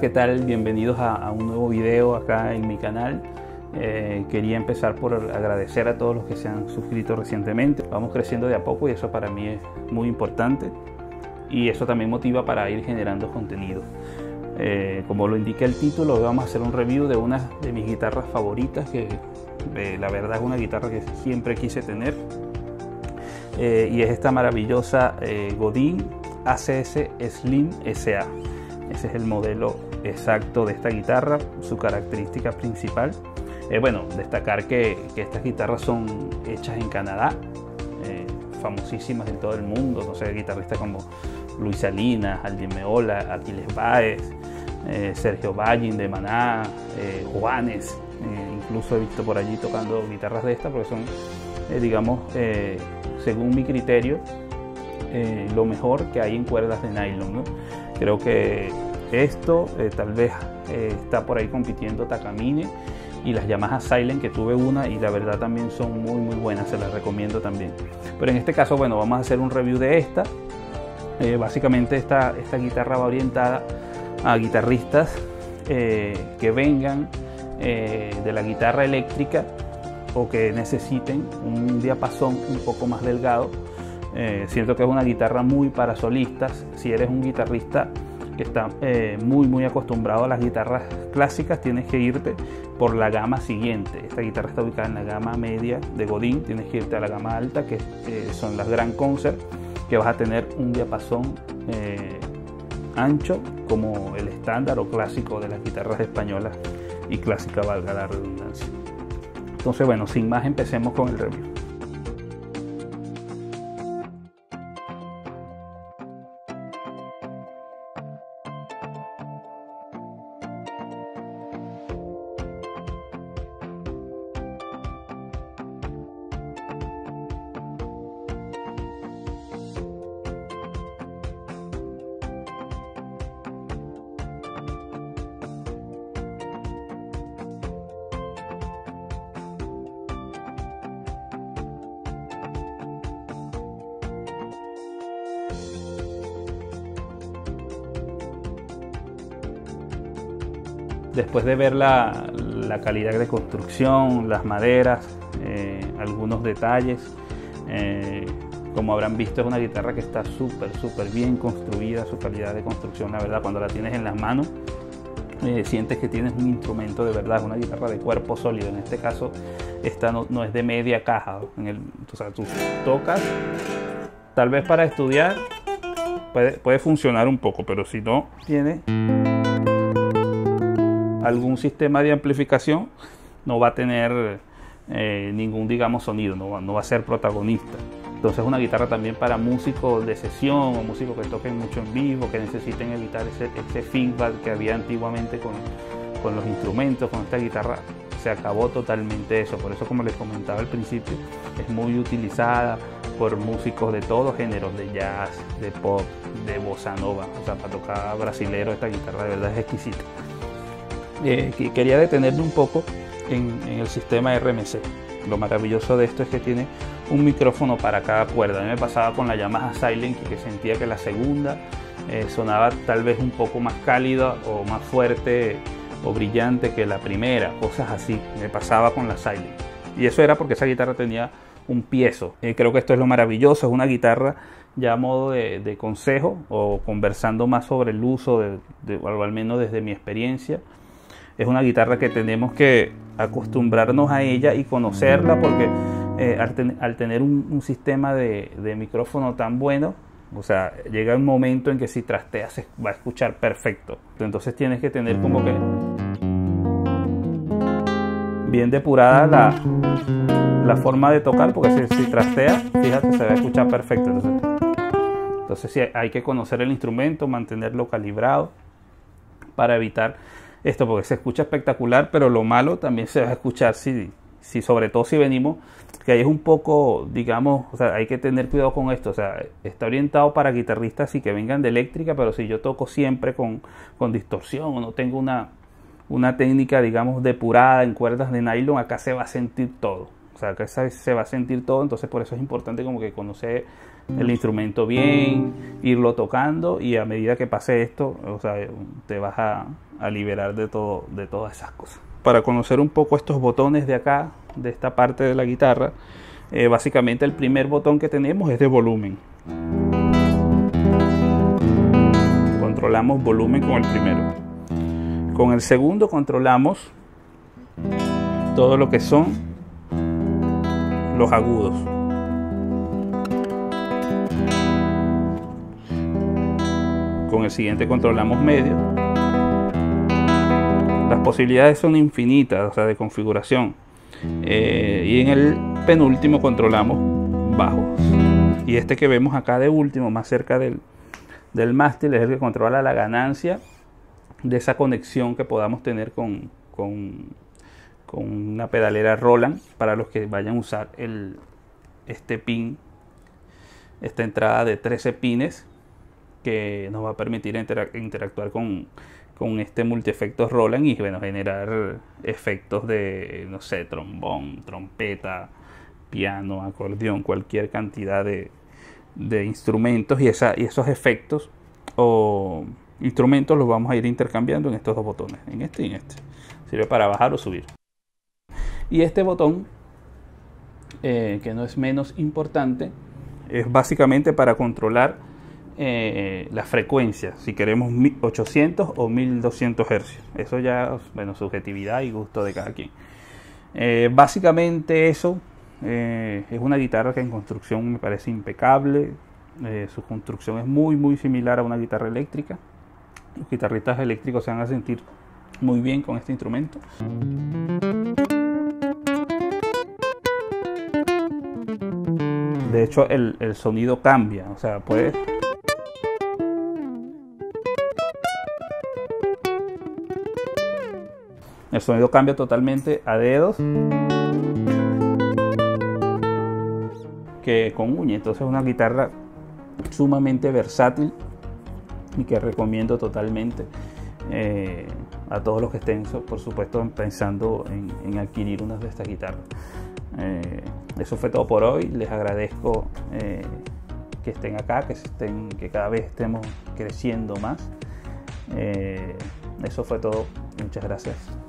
¿qué tal? Bienvenidos a, un nuevo video acá en mi canal. Eh, quería empezar por agradecer a todos los que se han suscrito recientemente. Vamos creciendo de a poco y eso para mí es muy importante y eso también motiva para ir generando contenido. Eh, como lo indica el título, vamos a hacer un review de una de mis guitarras favoritas, que eh, la verdad es una guitarra que siempre quise tener. y es esta maravillosa Godin ACS Slim SA. Ese es el modelo exacto de esta guitarra, su característica principal. Eh, bueno, destacar que, estas guitarras son hechas en Canadá, eh, famosísimas en todo el mundo, no sé, guitarristas como Luis Salinas, Aldin Meola, Aquiles Baez, eh, Sergio Ballin de Maná, Juanes, incluso he visto por allí tocando guitarras de estas porque son, digamos, según mi criterio, lo mejor que hay en cuerdas de nylon. Creo que esto eh, tal vez eh, está por ahí compitiendo Takamine y las Yamaha Silent que tuve una y la verdad también son muy muy buenas, se las recomiendo también. Pero en este caso, bueno, vamos a hacer un review de esta. Eh, básicamente esta, esta guitarra va orientada a guitarristas que vengan de la guitarra eléctrica o que necesiten un diapasón un poco más delgado eh, siento que es una guitarra muy para solistas. Si eres un guitarrista que está eh, muy muy acostumbrado a las guitarras clásicas, tienes que irte por la gama siguiente. Esta guitarra está ubicada en la gama media de Godin, tienes que irte a la gama alta, que eh, son las Grand Concert, que vas a tener un diapasón ancho como el estándar o clásico de las guitarras españolas y clásica valga la redundancia. Entonces bueno, sin más empecemos con el review. Después de ver la, calidad de construcción, las maderas, eh, algunos detalles, eh, como habrán visto es una guitarra que está súper, súper bien construida, su calidad de construcción, la verdad, cuando la tienes en las manos, eh, sientes que tienes un instrumento de verdad, una guitarra de cuerpo sólido. En este caso, esta no, es de media caja. En el, o sea, tú tocas, tal vez para estudiar puede funcionar un poco, pero si no, tiene algún sistema de amplificación, no va a tener eh, ningún, digamos, sonido, no va, no va, a ser protagonista. Entonces una guitarra también para músicos de sesión o músicos que toquen mucho en vivo, que necesiten evitar ese, ese feedback que había antiguamente con, con los instrumentos, con esta guitarra se acabó totalmente eso. Por eso, como les comentaba al principio, es muy utilizada por músicos de todos géneros, de jazz, de pop, de bossa nova. O sea, para tocar brasilero, esta guitarra de verdad es exquisita. Eh, quería detenerme un poco en, el sistema RMC. Lo maravilloso de esto es que tiene un micrófono para cada cuerda. A mí me pasaba con la Yamaha Silent que sentía que la segunda eh, sonaba tal vez un poco más cálida o más fuerte o brillante que la primera, cosas así. Me pasaba con la Silent. Y eso era porque esa guitarra tenía un piezo. Eh, creo que esto es lo maravilloso, es una guitarra ya a modo de, consejo o conversando más sobre el uso, de, o al menos desde mi experiencia es una guitarra que tenemos que acostumbrarnos a ella y conocerla porque eh, al, tener un, sistema de, micrófono tan bueno, o sea, llega un momento en que si trasteas se va a escuchar perfecto. Entonces tienes que tener como que bien depurada la, la forma de tocar porque si, trasteas, fíjate, se va a escuchar perfecto. Entonces, entonces sí, hay que conocer el instrumento, mantenerlo calibrado para evitar esto porque se escucha espectacular, pero lo malo también se va a escuchar si, si sobre todo si venimos, que ahí es un poco, digamos, o sea, hay que tener cuidado con esto, o sea, está orientado para guitarristas y que vengan de eléctrica, pero si yo toco siempre con, con distorsión o no tengo una, una técnica, digamos, depurada en cuerdas de nylon, acá se va a sentir todo. O sea, que se va a sentir todo, entonces por eso es importante como que conocer el instrumento bien, irlo tocando y a medida que pase esto, o sea, te vas a, liberar de, todo, de todas esas cosas. Para conocer un poco estos botones de acá, de esta parte de la guitarra, eh, básicamente el primer botón que tenemos es de volumen. Controlamos volumen con el primero. Con el segundo controlamos todo lo que son los agudos. Con el siguiente controlamos medio. Las posibilidades son infinitas, o sea, de configuración. Eh, y en el penúltimo controlamos bajos. Y este que vemos acá de último, más cerca del, del mástil, es el que controla la ganancia de esa conexión que podamos tener con, con, con una pedalera Roland para los que vayan a usar el, este pin, esta entrada de 13 pines que nos va a permitir interactuar con, con este multiefectos Roland y bueno, generar efectos de, no sé, trombón, trompeta, piano, acordeón, cualquier cantidad de, de instrumentos y, esos efectos o instrumentos los vamos a ir intercambiando en estos dos botones, en este y en este. Sirve para bajar o subir. Y este botón, eh, que no es menos importante, es básicamente para controlar eh, la frecuencia, si queremos 800 o 1200 Hz. Eso ya, bueno, subjetividad y gusto de cada quien. Eh, básicamente eso es una guitarra que en construcción me parece impecable. su construcción es muy, muy similar a una guitarra eléctrica. Los guitarristas eléctricos se van a sentir muy bien con este instrumento. De hecho, el, sonido cambia, o sea, puede... El sonido cambia totalmente a dedos que con uña. Entonces es una guitarra sumamente versátil y que recomiendo totalmente eh, a todos los que estén, por supuesto, pensando en, adquirir una de estas guitarras. Eh, eso fue todo por hoy. Les agradezco eh, que estén acá, que, estén, que cada vez estemos creciendo más. eso fue todo. Muchas gracias.